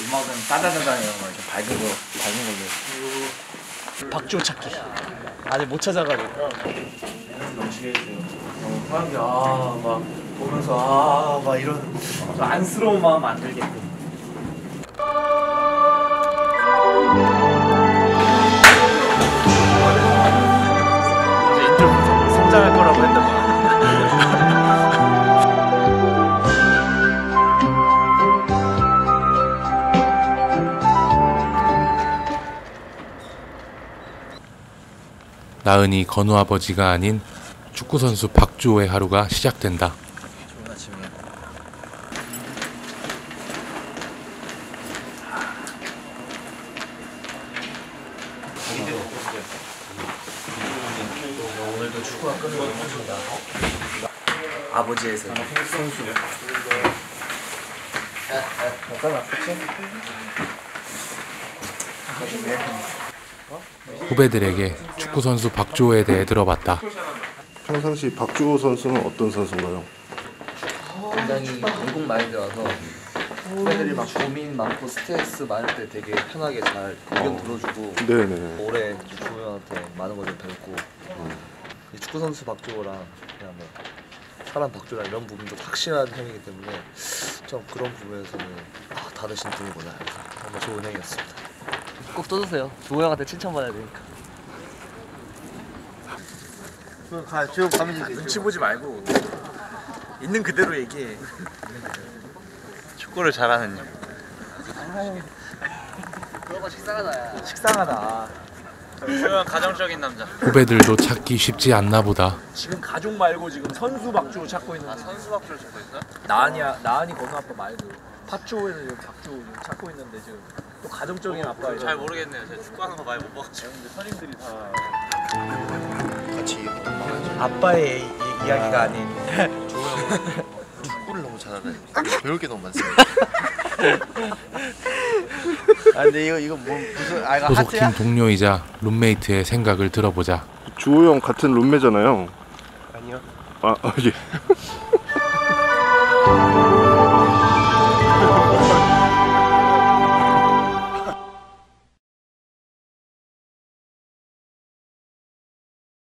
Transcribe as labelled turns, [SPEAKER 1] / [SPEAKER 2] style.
[SPEAKER 1] 음악은 따다다다해요. 이렇게 밝은 거, 밝은 걸로. 박조 찾기. 아직 못 찾아가지고. 넘치게 해주세요. 어, 사람들이 아, 막 보면서 아, 막 이런 좀 안쓰러운 마음 안 들게끔.
[SPEAKER 2] 나은이 건우 아버지가 아닌 축구 선수 박주호의 하루가 시작된다.
[SPEAKER 1] 좋은 아침이에요. 오늘도 축구가 끝나고 있습니다. 아버지의 세 선수. 약간 아프지?
[SPEAKER 2] 후배들에게 축구 선수 박주호에 대해 들어봤다.
[SPEAKER 3] 평상시 박주호 선수는 어떤 선수인가요?
[SPEAKER 4] 굉장히 미국 마인드라서 후배들이 막 고민 많고 스트레스 많을 때 되게 편하게 잘 의견 들어주고
[SPEAKER 3] 네네.
[SPEAKER 4] 올해 주호형한테 많은 걸 좀 배웠고 이 축구 선수 박주호랑 그냥 뭐 사람 박주호랑 이런 부분도 확실한 형이기 때문에 좀 그런 부분에서는 아 다들 신통이구나 정말 좋은 형이었습니다. 꼭 떠주세요. 주호 형한테 칭찬받아야 되니까.
[SPEAKER 1] 눈치 보지 말고 있는 그대로 얘기해. 축구를 잘하는 형.
[SPEAKER 4] 그런 거 식상하다.
[SPEAKER 1] 식상하다. 조용 가정적인 남자.
[SPEAKER 2] 후배들도 찾기 쉽지 않나 보다.
[SPEAKER 1] 지금 가족 말고 지금 선수 박주호 찾고 있는데.
[SPEAKER 4] 선수 박주호 찾고 있어?
[SPEAKER 1] 나은이야 나은이 건우 아빠 말고 팥주호에는 지금 박주호 지금 찾고 있는데 지금 또 가정적인 아빠예요.
[SPEAKER 5] 잘 모르겠네요. 제가 축구하는 거 많이 못 봐가지고.
[SPEAKER 1] 근데 선임들이 다
[SPEAKER 3] 같이
[SPEAKER 1] 아빠의 이, 이, 이야기가 아닌
[SPEAKER 6] 축구를 너무 잘하다니까 배울 게 너무 많습니다.
[SPEAKER 5] 아 근데 이거 이거 뭐 무슨 아 이거
[SPEAKER 2] 소속팀 동료이자 룸메이트의 생각을 들어보자.
[SPEAKER 3] 주호 형 같은 룸메잖아요.
[SPEAKER 5] 아니요.
[SPEAKER 3] 아, 아 예.